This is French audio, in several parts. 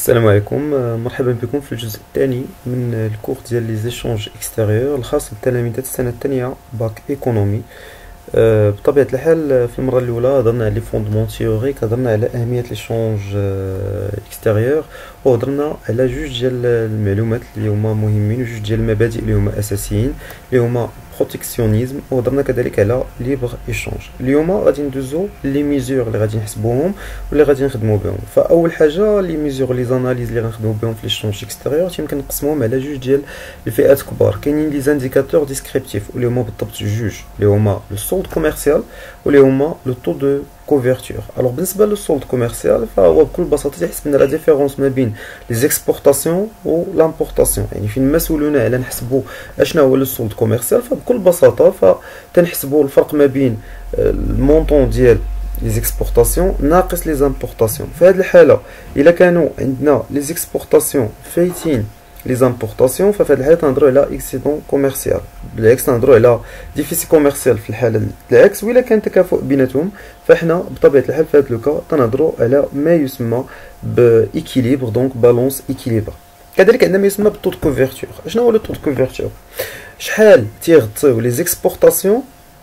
السلام عليكم. آه، مرحبا بكم في الجزء الثاني من الكور ديال لي زيشونج اكستيريور الخاص بتلاميذ السنة الثانية باك ايكونومي آه، بطبيعة الحال آه، في المرة الأولى هضرنا على لي فوندمون تيوريك هضرنا على أهمية ليشونج اكستيريور وهضرنا على جوج ديال المعلومات اللي هما مهمين وجوج ديال المبادئ اللي هما أساسيين اللي هما بروتيكسيونيزم وهضرنا كذلك على ليبر ايشونج اليوم غادي ندوزو لي ميزور اللي غادي نحسبوهم واللي غادي نخدمو بهم فاول حاجه لي ميزور لي زاناليز اللي غنخدمو بهم في ليشونج اكستيريور تيمكن نقسموهم على جوج ديال الفئات كبار كاينين لي زانديكاتور ديسكريبتيف واللي هما بالضبط جوج اللي هما لو سولد كوميرسيال واللي هما لو طو دو كوفرتور الوغ بالنسبة للسولد كوميرسيال فهو بكل بساطة تيحسب لنا لا ديفيرونس ما بين لي زيكسبورطاسيون و لامبورطاسيون يعني فين سولونا على نحسبوا اشنا هو السولد كوميرسيال فبكل بساطة فتنحسبوا الفرق ما بين المونطون ديال لي زيكسبورطاسيون ناقص لي زامبورطاسيون في هذه الحالة إلا كانوا عندنا لي زيكسبورطاسيون فايتين لي زامبورطاسيون ففي هذه الحاله تنهضروا على اكسيدون كوميرسيال بالعكس تنهضروا على ديفيسي كوميرسيال في الحاله العكس وإلا كان تكافؤ بيناتهم فاحنا بطبيعه الحال في هذا لوكا تنهضروا على ما يسمى بايكيليبر دونك بالونس ايكيليبر كذلك عندنا ما يسمى بالطو كوفرتور شنو هو لو طو كوفرتور شحال تيغطيو لي زيكسبورطاسيون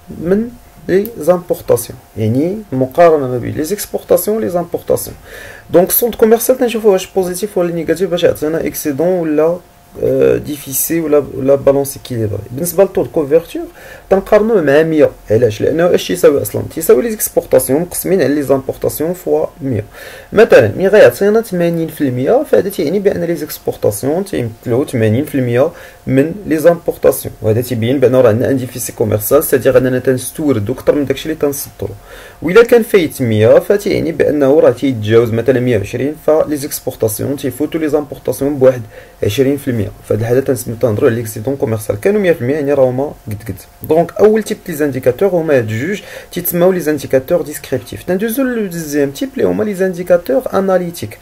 من لي زامبورطاسيون يعني المقارنه ما بين لي زيكسبورطاسيون لي زامبورطاسيون دونك السولد كوميرسيال تنشوفو واش بوزيتيف ولا نيجاتيف باش يعطينا اكسيدون ولا ديفيسي ولا ولا بالونس اكيليبري بالنسبة للطو دو كوفرتور تنقارنوه مع 100 علاش؟ لأنه اش تيساوي أصلا؟ تيساوي لي زيكسبورطاسيون مقسمين على لي زامبورطاسيون فوا 100 مثلا ملي غيعطينا 80% فهذا تيعني بأن لي زيكسبورطاسيون تيمثلوا 80% من لي زامبورطاسيون وهذا تيبين بان راه عندنا ان ديفيسي كوميرسيال ستادير أننا تنستوردو أكثر من داكشي اللي تنصدرو وإلا كان فايت 100 فتيعني بأنه راه تيتجاوز مثلا 120 فلي زيكسبورطاسيون تيفوتو لي زامبورطاسيون بواحد 20% هذه الحاله تنسميو تنهضروا على ليكسيدون كوميرسيال كانوا 100% يعني راه هما قد قد. دونك أول تيب لي زانديكاتور هما هاد جوج تيتسموا لي زانديكاتور ديسكريبتيف تندوزو للدوزيام تيب اللي هما لي زانديكاتور اناليتيك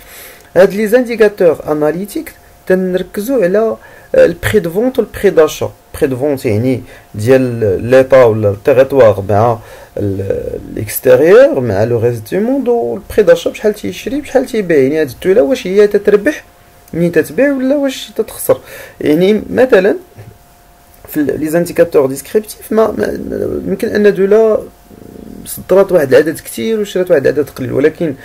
هاد لي زانديكاتور اناليتيك تنركزوا على البري دو فونت والبري داشا بري دو فونت يعني ديال ليطا ولا التيريتوار مع الاكستيريور مع لو ريست دو موند والبري داشا بشحال تيشري بشحال تيبيع. يعني هاد الدولة واش هي تتربح منين تتبيع ولا واش تتخسر. يعني مثلا في لي زانديكاتور ديسكريبتيف ما يمكن أن دوله صدرات واحد العدد كثير وشرات واحد العدد قليل ولكن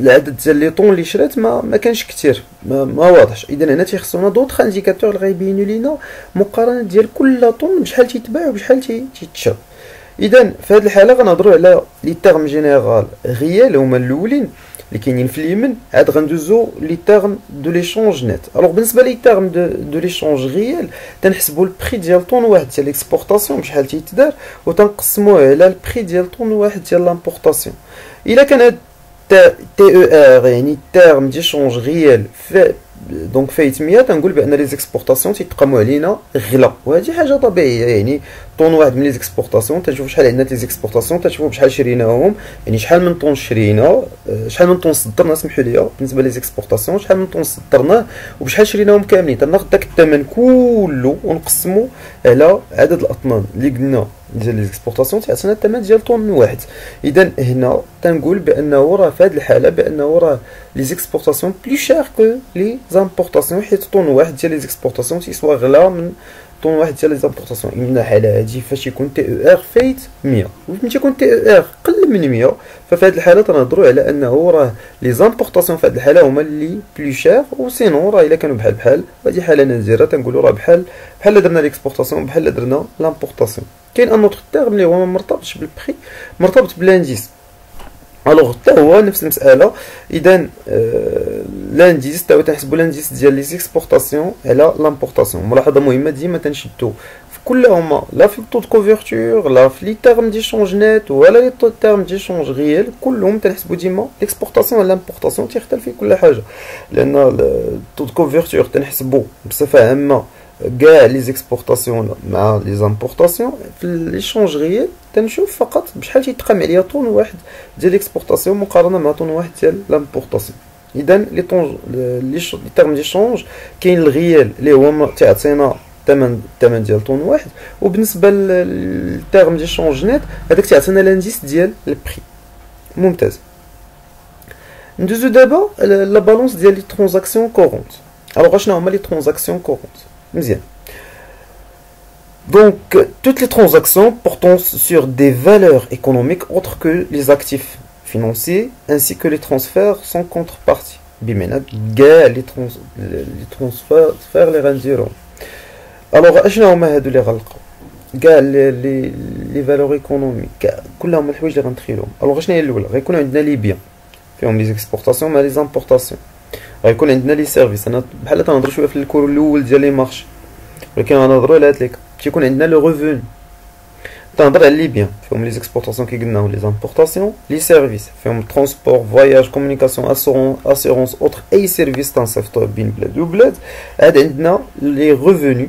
العدد ديال لي طون اللي شرات ما ما كانش كثير ما, ما واضحش اذا هنا تيخصونا دوطخ انديكاتور اللي غيبينوا لينا مقارنة ديال كل طون بشحال تيتباع وبشحال تيتشرى اذا في هذه الحالة غنهضروا على لي تيرم جينيرال غيال هما الأولين. اللي كاينين في اليمن عاد غندوزو لي تيرم دو ليشونج نت. الوغ بالنسبة لي تيرم دو, دو ليشونج ريال تنحسبوا البري ديال طون واحد ديال ليكسبورطاسيون بشحال تيتدار وتنقسموه على البري ديال طون واحد ديال لامبورطاسيون. إلا كان هاد تي أو ار يعني تيرم ديشونج ريال دونك فايت 100 تنقول بان لي زيكسبورطاسيون تيتقاموا علينا غلا وهذه حاجة طبيعيه يعني طون واحد من لي زيكسبورطاسيون تنشوف شحال عندنا لي زيكسبورطاسيون تنشوفوا بشحال شريناهم يعني شحال من طون شرينا شحال من طون صدرنا سمحوا لي بالنسبة لي زيكسبورطاسيون شحال من طون صدرناه وبشحال شريناهم كاملين تناخذ داك الثمن كله ونقسمو على عدد الاطنان اللي قلنا ديال لي زيكسبورطاسيون تيعطينا الثمن ديال طون واحد. إذا هنا تنقول بأنه راه في هذه الحالة بأنه راه لي زيكسبورطاسيون بلو شير كو لي زامبورطاسيون حيت طون واحد ديال لي زيكسبورطاسيون تيسوا غلا من طون واحد ديال لي زامبورطاسيون من الحاله هادي فاش يكون تي أو إر فايت 100 وملي تيكون تي أو إر قل من 100 ففي هذه الحاله تنهضروا على أنه راه لي زامبورطاسيون في هذه الحالة هما اللي بلو شير وسينو راه إلا كانوا بحال بحال هذه حالة نادرة تنقولوا راه بحال بحال درنا ليكسبورطاسيون بحال درنا لامبورطاسيون كاين ان اوتر تيرم اللي هو ما مرتبطش بالبري مرتبط بالانديس الوغ حتى هو نفس المساله اذا لانديس تا تنحسبوا لانديس ديال لي زيكسبورطاسيون على لامبورطاسيون ملاحظه مهمه ديما تنشدو في كلهما لا في الطو كوفرتور لا في لي تيرم ديشونج نت ولا لي تيرم ديشونج ريال كلهم تنحسبوا ديما ليكسبورطاسيون على لامبورطاسيون تيختلف في كل حاجة لأن الطو كوفرتور تنحسبوا بصفه عامه كاع لي زيكسبورطاسيون مع لي زامبورطاسيون في ليشونج ريال تنشوف فقط بشحال تيتقام عليا طون واحد ديال ليكسبورطاسيون مقارنه مع طون واحد ديال لامبورطاسيون اذا لي طون لي تيرم ديشونج كاين الغيال اللي هو تيعطينا الثمن الثمن ديال طون واحد وبالنسبه للتيرم ديشونج نت هذاك تيعطينا لانديس ديال البري ممتاز ندوزو دابا لا بالونس ديال لي ترانزاكسيون كورونت الوغ شنو هما لي ترانزاكسيون كورونت مزيان Donc, toutes les transactions portant sur des valeurs économiques autres que les actifs financiers ainsi que les transferts sans contrepartie. بمعنى كاع لي لي ترونسفير لي غنديرهم الوغ اشنو هما هادو اللي غنلقاو كاع لي لي لي فالور ايكونوميك كاع كلهم الحوايج اللي غندخيلهم الوغ شنو هي الاولى غيكون عندنا لي بيان فيهم لي زيكسبورطاسيون مع لي زامبورطاسيون غيكون عندنا لي سيرفيس. أنا بحال تنهضر شوية في الكور الأول ديال لي مارش. ولكن غنهضروا على هاد تيكون عندنا لو ريفون تنهضر على لي بيان فيهم لي زيكسبورطاسيون كي قلنا لي زامبورطاسيون لي سيرفيس فيهم ترونسبور فواياج كومونيكاسيون اسيرونس اوتر أي سيرفيس تنصيفطوه بين بلاد وبلاد. عاد عندنا لي ريفوني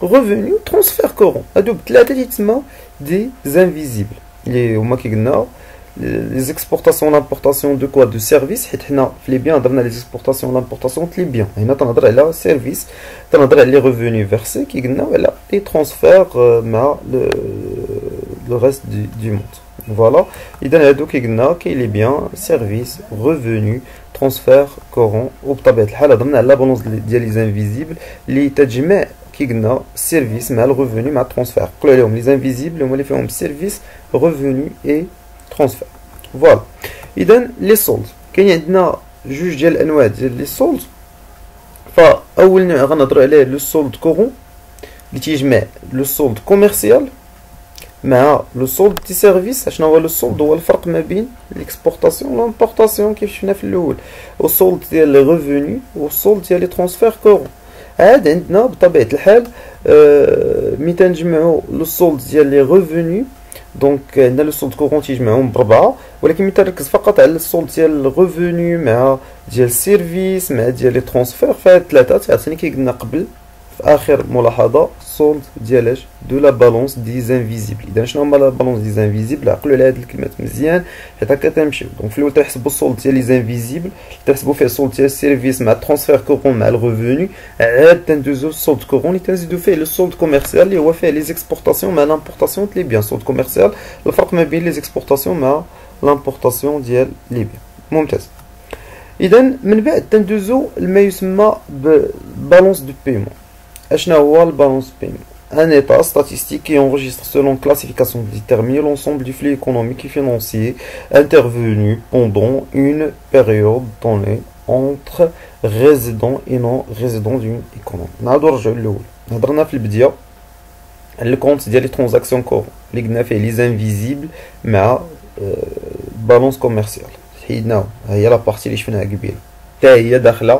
revenu transfert courant adopte l'attélitement des invisibles les au les exportations l'importation de quoi de services les biens les exportations l'importation les biens et on a là service on a les revenus versés qui les transferts vers le, reste du, monde voilà et dans les les biens services revenus transferts courants au la balance des invisibles les tajma' ديال لي زانفيزيبل اللي تجمع كي قلنا سيرفيس مع الريفوني مع الترانسفير قولوا عليهم لي زانفيزيبل هما اللي فيهم سيرفيس ريفوني اي ترانسفير فوالا اذا لي سولد كاين عندنا جوج ديال الانواع ديال لي سولد فاول نوع غنهضروا عليه لو سولد كورون اللي تيجمع لو سولد كوميرسيال مع لو سولد دي سيرفيس شنو هو لو سولد هو الفرق ما بين ليكسبورطاسيون والامبورطاسيون كيف شفنا في الاول والسولد ديال لي ريفوني والسولد ديال لي ترانسفير كورون عاد عندنا بطبيعة الحال آه ملي تنجمعوا لو سولد ديال لي ريفوني دونك عندنا لو سولد كورون تيجمعهم بربعة ولكن ملي تركز فقط على السولد ديال الريفوني مع ديال السيرفيس مع ديال لي ترونسفير فهاد الثلاثه تعطيني كي قلنا قبل في آخر ملاحظة. سولد ديال اش دو لا بالونس دي زانفيزيبل اذا شنو هما لا بالونس دي زانفيزيبل عقلوا على هاد الكلمات مزيان حيت هكا تنمشيو دونك في الاول تحسبوا السولد ديال لي زانفيزيبل تحسبوا فيه السولد ديال السيرفيس مع الترونسفير كورون مع الريفوني عاد تندوزو السولد كورون اللي تنزيدو فيه لو سولد كوميرسيال اللي هو فيه لي زيكسبورطاسيون مع لامبورطاسيون ديال لي بيان سولد كوميرسيال الفرق ما بين لي زيكسبورطاسيون مع لامبورطاسيون ديال لي بيان ممتاز اذا من بعد تندوزو لما يسمى بالونس دو بيمون اشنا هو البالونس بيمون un état statistique qui enregistre selon classification déterminée l'ensemble du flux économique et financier intervenu pendant une période donnée entre résidents et non résidents d'une économie. نهضروا رجعوا الاول هضرنا في البدايه على الكونت ديال لي ترانزاكسيون كور اللي قلنا فيه لي زانفيزيبل مع بالونس كوميرسيال حيدناهم ها هي لا بارتي اللي شفناها قبيله حتى هي داخله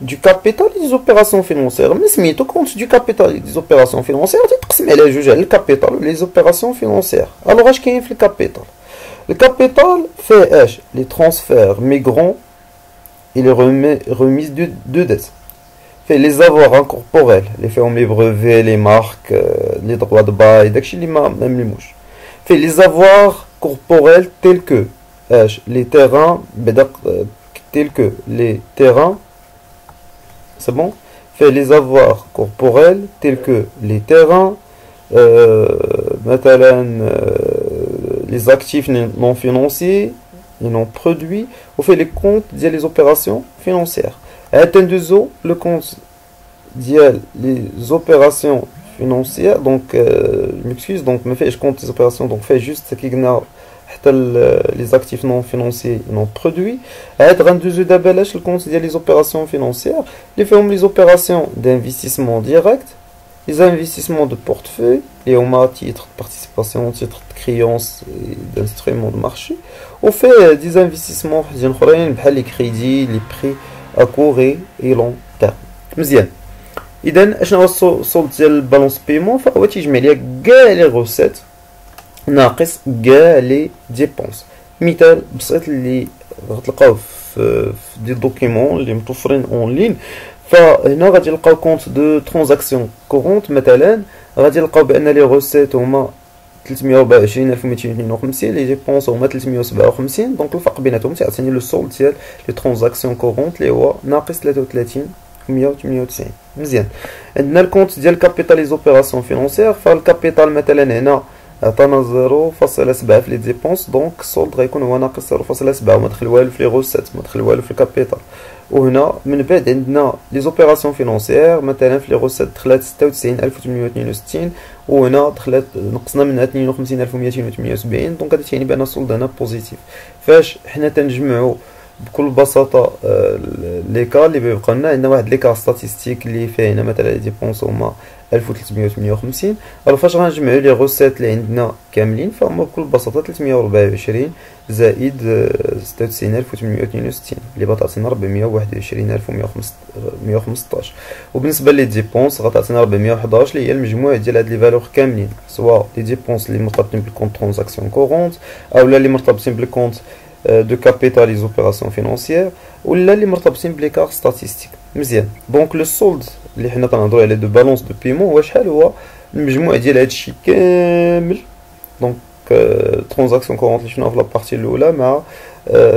du capital et des opérations financières. Mais c'est au compte du capital et des opérations financières, tu te juge le capital les opérations financières. Alors, je kiffe le capital. Le capital fait les transferts migrants et les remises de, de dettes. Fait les avoirs incorporels, les fermes, les brevets, les marques, euh, les droits de bail, même les mouches. Fait les avoirs corporels tels que les terrains, ben, euh, tels que les terrains c'est bon? Fait les avoirs corporels tels que les terrains, euh, euh les actifs non financiers, les non produits, ou fait les comptes via les opérations financières. Attenduzo, le compte via les opérations financières, donc, euh, je m'excuse, donc, me fait, je compte les opérations, donc, fait juste ce qui les actifs non financiers non produits عاد غندوزو دابا لاش الكونت ديال les opérations financières اللي فيهم les opérations d'investissement direct les investissements de portefeuille les هما titres de participation titres de créance et d'instruments de marché fait des investissements وحدين اخرين بحال les crédits les prêts à court et long terme مزيان اذا اشنو هو الصولد ديال البالونس بيمون فهو تيجمع ليا كاع لي غوسيت ناقص كاع لي ديبونس مثال بسيط اللي غتلقاوه في دي دوكيمون اللي متوفرين اون لين فهنا غادي نلقاو كونت دو ترانزاكسيون كورونت مثلا غادي نلقاو بان لي غوسيت هما 324252 لي ديبونس هما 357 دونك الفرق بيناتهم تيعطيني لو سولد ديال لي ترانزاكسيون كورونت اللي هو ناقص 33 198 مزيان عندنا الكونت ديال كابيتال لي زوبيراسيون فينونسيير فالكابيتال مثلا هنا عطانا 0.7 في لي ديبونس دونك السولد غيكون هو ناقص 0.7 وما دخل والو في لي غوسيت ما دخل والو في الكابيتال وهنا من بعد عندنا لي زوبيراسيون فينونسيير مثلا في لي غوسيت دخلات 96862 وهنا دخلت نقصنا منها 52278 دونك هذا تيعني بأن السولد هنا بوزيتيف. فاش حنا تنجمعوا بكل بساطة لي كا اللي بيبقى لنا عندنا واحد لي كا ستاتيستيك اللي فيه هنا مثلا لي ديبونس هما 1358 الوغ فاش غنجمعو لي غوسيت اللي عندنا كاملين فهما بكل بساطة 324 زائد 96862 اللي بتعطينا 421115 وبالنسبة لي ديبونس غتعطينا 411 اللي هي المجموع ديال هاد لي فالور كاملين سواء لي ديبونس اللي مرتبطين بالكونت ترانزاكسيون كورونت اولا اللي مرتبطين بالكونت دو كابيتال لي زوبيراسيون فينونسيير ولا اللي مرتبطين بليكار ستاتيستيك مزيان دونك لو سولد اللي حنا كنهضروا عليه دو بالونس دو بيمون هو شحال هو المجموع ديال هادشي كامل دونك ترانزاكسيون كورونت اللي شفناها في لابارتي الاولى مع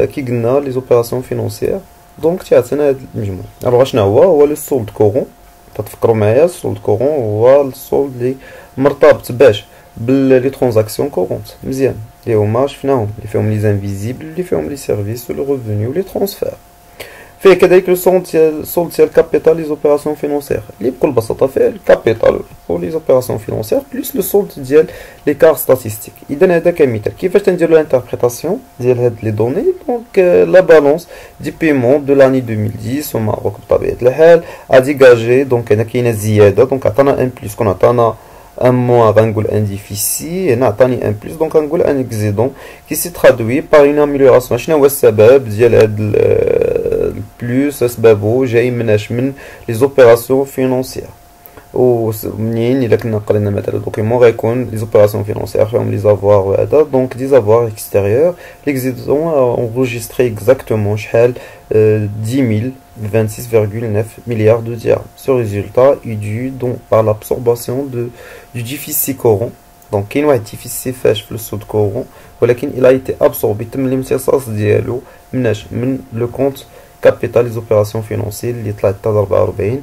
كي قلنا لي زوبيراسيون فينونسيير دونك تيعطينا هاد المجموع الوغ شنو هو هو لو سولد كورون تتفكروا معايا السولد كورون هو السولد اللي مرتبط باش باللي ترانزاكسيون كورونت مزيان اللي هما شفناهم اللي فيهم لي زانفيزيبل اللي فيهم لي سيرفيس لو ريفوني ولي ترانسفير فيه كذلك لو سولد ديال سولد ديال الكابيتال لي زوبيراسيون فينونسيير اللي بكل بساطه فيه الكابيتال و لي زوبيراسيون فينونسيير بلس لو سولد ديال لي كار ستاتيستيك اذا هذا كمثال كيفاش تنديرو لانتربريتاسيون ديال هاد لي دوني دونك لا بالونس دي بيمون دو لاني 2010 au Maroc بطبيعه الحال ا ديغاجي دونك هنا كاينه زياده دونك عطانا ان بلس كون عطانا un mois un déficit et un plus donc un excédent qui s'est traduit par une amélioration شنو هو السبب ديال هاد البلوس اسبابو جاي من من les opérations financières ومنين الا كنا قرينا مثلا دوكيمون غيكون لي زوبيراسيون فينونسيير فيهم لي زافوار وهذا دونك دي زافوار اكستيريور ليكزيدون انregistré exactement شحال 10 26,9 milliards de dirhams. Ce résultat est dû donc par l'absorption de du déficit courant donc كاين واحد déficit فاش في السود كورون ولكن il a été absorbé تم الامتصاص ديالو مناش من لو كونت كابيتال لي زوبيراسيون فينونسيير اللي طلعت حتى 44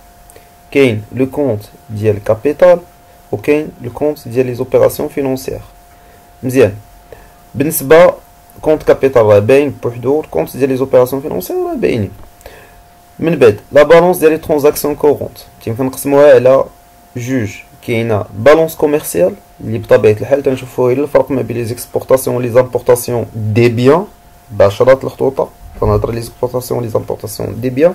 كاين لو كونت ديال الكابيتال وكاين لو كونت ديال لي زوبيراسيون فينونسيير مزيان بالنسبه كونت كابيتال راه باين بوحدو كونت ديال لي زوبيراسيون فينونسيير راه باينين من بعد لا بالونس ديال لي ترانزاكسيون كورونت يمكن نقسموها على جوج كاينه بالونس كوميرسيال اللي بطبيعه الحال تنشوفوا غير الفرق ما بين لي زيكسبورطاسيون و لي زامبورطاسيون دي بيان باشرات الخطوطه كنهضر لي زيكسبورطاسيون لي زامبورطاسيون دي بيان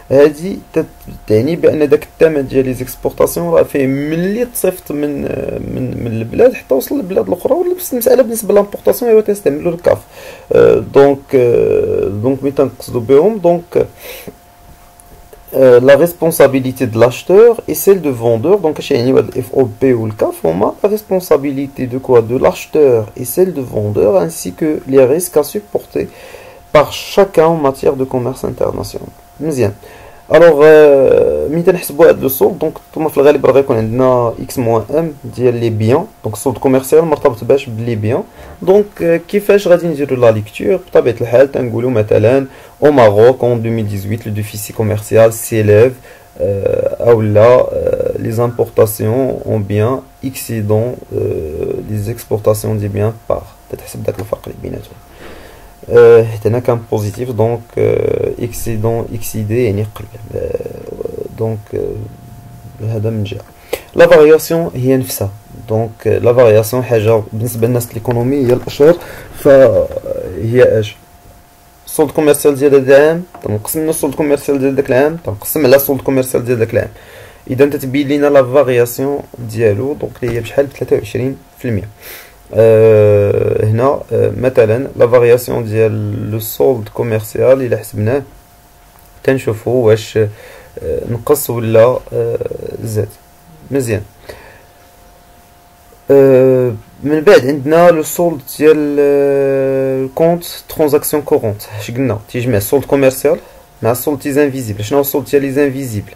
هادي تعني بان داك الثمن ديال لي زيكسبورطاسيون راه فيه ملي تصيفط من من من البلاد حتى وصل للبلاد الاخرى ولا بس المساله بالنسبه للامبورطاسيون هي تنستعملوا الكاف دونك دونك ملي تنقصدو بهم دونك euh, la responsabilité de l'acheteur et celle de vendeur. Donc, chez FOP ou le CAF, la responsabilité de quoi De l'acheteur et celle de vendeur, ainsi que les risques à supporter par chacun en matière de commerce international. Deuxième. Alors, متى نحسبوا هذا لو سولد دونك نتوما في الغالب راه غيكون عندنا اكس موان ام ديال لي بيان دونك السولد كوميرسيال مرتبط باش بلي بيان دونك كيفاش غادي نديرو لا ليكتور بطبيعه الحال تنقولوا مثلا او ماروك اون 2018 لو ديفيسي كوميرسيال سيليف او لا لي زامبورطاسيون اون بيان اكسيدون لي زيكسبورطاسيون دي بيان بار تتحسب داك الفرق اللي بيناتهم حيت هنا كان بوزيتيف دونك اكسيدون اكسيدي يعني قل دونك هذا من جهه لا فارياسيون هي نفسها دونك لا فارياسيون حاجة بالنسبة للناس الايكونومي هي الاشهر فهي اش السولد كوميرسيال ديال هذا العام تنقسم من السولد كوميرسيال ديال داك العام تنقسم على السولد كوميرسيال ديال داك العام. إذا أنت تبين لينا لا فارياسيون ديالو دونك اللي هي بشحال؟ ب 23% Euh, هنا مثلا لا فارياسيون ديال لو سولد كوميرسيال الا حسبناه كنشوفو واش نقص ولا زاد مزيان من بعد عندنا لو سولد ديال الكونت ترانزاكسيون كورونت اش قلنا تيجمع السولد كوميرسيال مع السولد تي زانفيزيبل شنو هو السولد ديال لي زانفيزيبل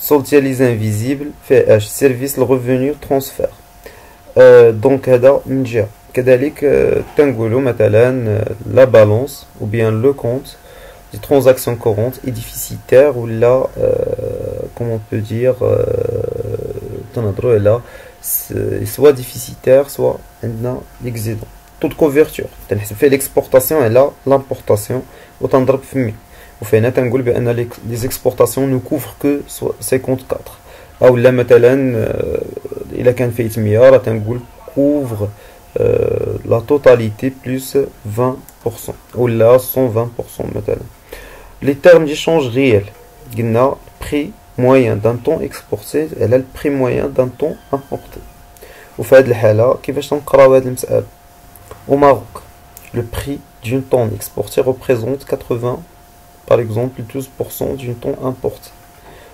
السولد ديال لي زانفيزيبل فيه اش سيرفيس لو ريفوني ترانسفير دونك هذا من جهه كذلك تنقولوا مثلا لا بالونس ou bien le compte des transactions courantes est déficitaire ou là comment on peut dire تنهضروا على soit déficitaire soit عندنا l'excédent taux de couverture تنحسب فيه l'exportation على l'importation وتنضرب في 100 وفينا تنقول بان les exportations ne couvrent que 54 او لا مثلا الا كان فيه 100 راه تنقول couvre la totalité plus 20% ولا 120% مثلا les termes d'échange réels قلنا prix moyen d'un ton exporté على le prix moyen d'un ton importé وفي هذه الحالة كيفاش تنقراو هذه المسألة au Maroc le prix d'une tonne exportée représente 80 par exemple 12% d'une tonne importée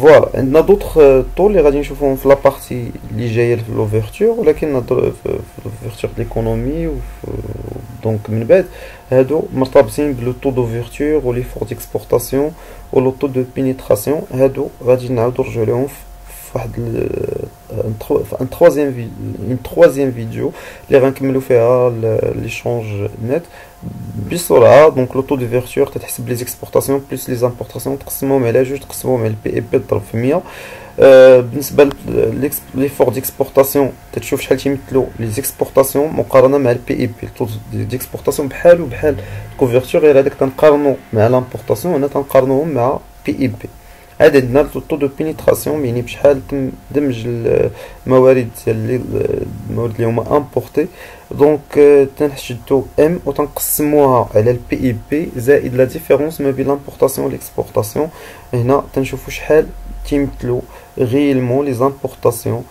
فوالا عندنا دوطخ طول اللي غادي نشوفوهم في لابارتي اللي جايه في لوفيرتور ولكن نهضر في لوفيرتور ديكونومي دونك من بعد هادو مرتبطين بلو طو دوفيرتور و لي فور ديكسبورطاسيون و لو طو دو بينيتراسيون هادو غادي نعاودو نرجعو ليهم في واحد ان تروازيام اون تروازيام فيديو اللي غنكملو فيها ليشونج نت بسرعه دونك لو طو دو تتحسب لي زيكسبورطاسيون بلس لي زامبورطاسيون تقسمهم على جوج تقسمهم على البي اي بي تضرب في 100 بالنسبه لي فور ديكسبورطاسيون تتشوف شحال تيمثلوا لي زيكسبورطاسيون مقارنه مع البي اي بي الطو ديكسبورطاسيون بحالو بحال الكوفرتور غير هذاك تنقارنو مع لامبورطاسيون هنا تنقارنوهم مع بي اي بي عاد عندنا الطو دو بينيتراسيون يعني بشحال تم دمج الموارد ديال الموارد اللي هما امبورتي دونك تنحشدو ام و تنقسموها على البي اي بي زائد لا ديفيرونس ما بين لامبورطاسيون و ليكسبورطاسيون هنا تنشوفو شحال تيمثلو غيلمون لي زامبورطاسيون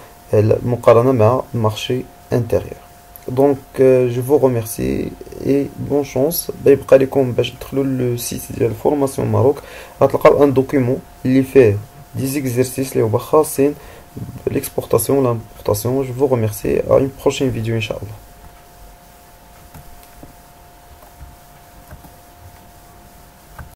مقارنة مع المارشي انتيريور دونك جو فو ريميرسي اي بون شونس يبقى لكم باش تدخلوا للسيت ديال فورماسيون ماروك غتلقاو ان دوكيمون اللي فيه دي زيكزيرسيس اللي هما خاصين l'exportation, l'importation. Je vous remercie. À une prochaine vidéo, Inch'Allah.